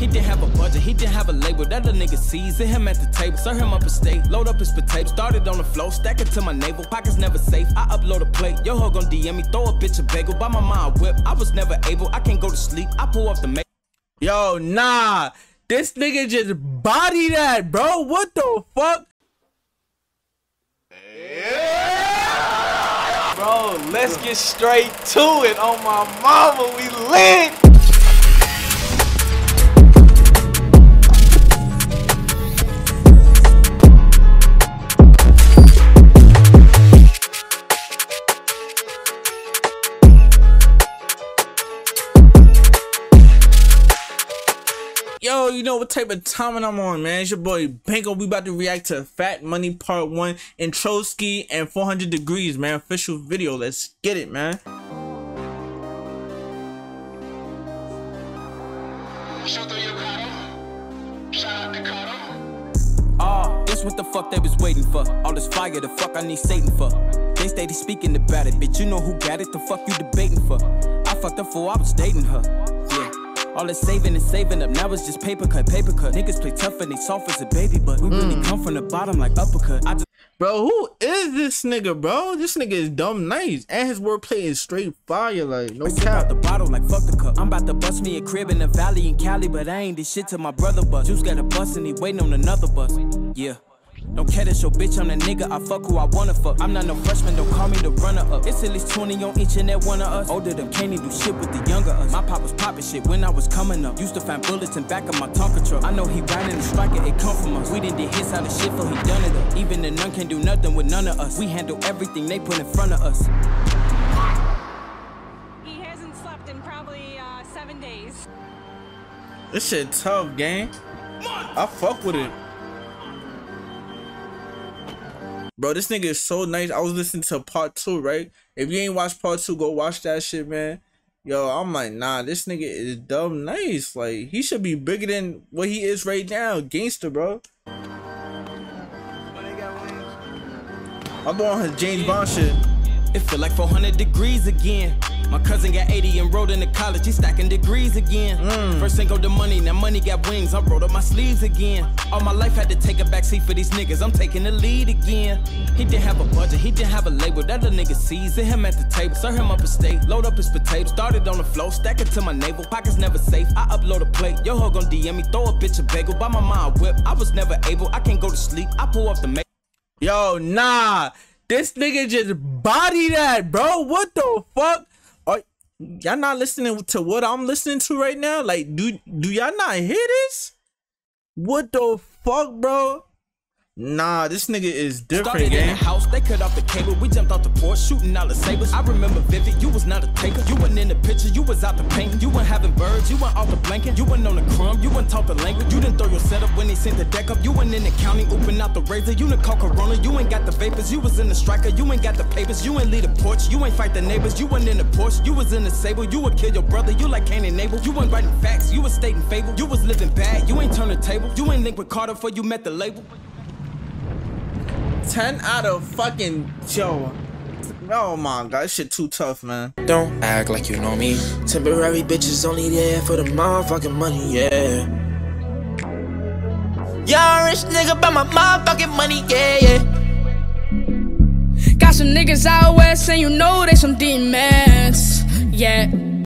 He didn't have a budget, he didn't have a label. That a nigga season him at the table. Serve him up a steak, load up his potato. Started on the floor, stack it to my navel. Pockets never safe. I upload a plate. Yo, hoe gon' DM me, throw a bitch a bagel. Buy my a whip. I was never able, I can't go to sleep. I pull up the make. Yo, nah. This nigga just body that, bro. What the fuck? Bro, let's get straight to it. On my mama, we lit. You know what type of timing I'm on, man? It's your boy Banko. We about to react to Fat Money Part 1 Introskii and 400 Degrees, man. Official video. Let's get it, man. Oh, ah, this what the fuck they was waiting for. All this fire, the fuck I need Satan for. They steady speaking about it, bitch. You know who got it? The fuck you debating for? I fucked up for I was dating her. Yeah. All this saving and saving up, now it's just paper cut, paper cut. Niggas play tough and they soft as a baby, but we really mm. come from the bottom like uppercut. I just Bro, who is this nigga, bro? This nigga is dumb nice. And his wordplay is straight fire, like, no Sip out cap. the bottle like fuck the cup. I'm about to bust me a crib in the valley in Cali, but I ain't this shit to my brother bus. Juice got a bus and he waiting on another bus. Yeah. Don't care that's your bitch, I'm the nigga, I fuck who I wanna fuck. I'm not no freshman, don't call me the runner up. It's at least 20 on each and every one of us. Older than can't even do shit with the younger us. My pop was popping shit when I was coming up. Used to find bullets in back of my Tonka truck. I know he riding the striker, it come from us. We didn't did hits out of shit for he done it up. Even the none can do nothing with none of us. We handle everything they put in front of us. He hasn't slept in probably uh, seven days. This shit tough, gang. I fuck with it. Bro, this nigga is so nice. I was listening to part two, right? If you ain't watched part two, go watch that shit, man. Yo, I'm like, nah, this nigga is dumb nice. Like, he should be bigger than what he is right now. Gangster, bro. I'm going his James Bond shit. It feel like 400 degrees again. My cousin got 80 and enrolled into college. He stacking degrees again. Mm. First thing go the money, now money got wings. I rolled up my sleeves again. All my life had to take a backseat for these niggas. I'm taking the lead again. He didn't have a budget, he didn't have a label. That a nigga season him at the table. Serve him up a steak, load up his potato. Started on the floor, stack it to my navel. Pockets never safe. I upload a plate. Yo, hoe gon' DM me, throw a bitch a bagel. Buy my mind whip. I was never able, I can't go to sleep. I pull up the make. Yo, nah. This nigga just body that, bro. What the fuck? Y'all not listening to what I'm listening to right now? Like, do do y'all not hear this? What the fuck, bro? Nah, this nigga is different, Started in the house, they cut off the cable. We jumped off the porch, shooting all the sabers. I remember vivid, you was not a taker. You in the picture, you was out the paint. You weren't having birds, you weren't off the blanket. You weren't on the crumb, you weren't talk the language. You didn't throw your setup when they sent the deck up. You weren't in the county, open out the razor. You didn't call Corona, you ain't got the vapors. You was in the striker, you ain't got the papers. You ain't lead the porch, you ain't fight the neighbors. You weren't in the Porsche, you was in the Sable. You would kill your brother, you like Cain and Abel. You weren't writing facts, you was stating fable. You was living bad, you ain't turn the table. You ain't linked with Carter before you met the label. 10 out of fucking yo. Oh my god, this shit too tough, man. Don't act like you know me. Temporary bitches only there for the motherfucking money, yeah. Young rich nigga about my motherfucking money, yeah, yeah. Got some niggas out west and you know they some demons. Yeah.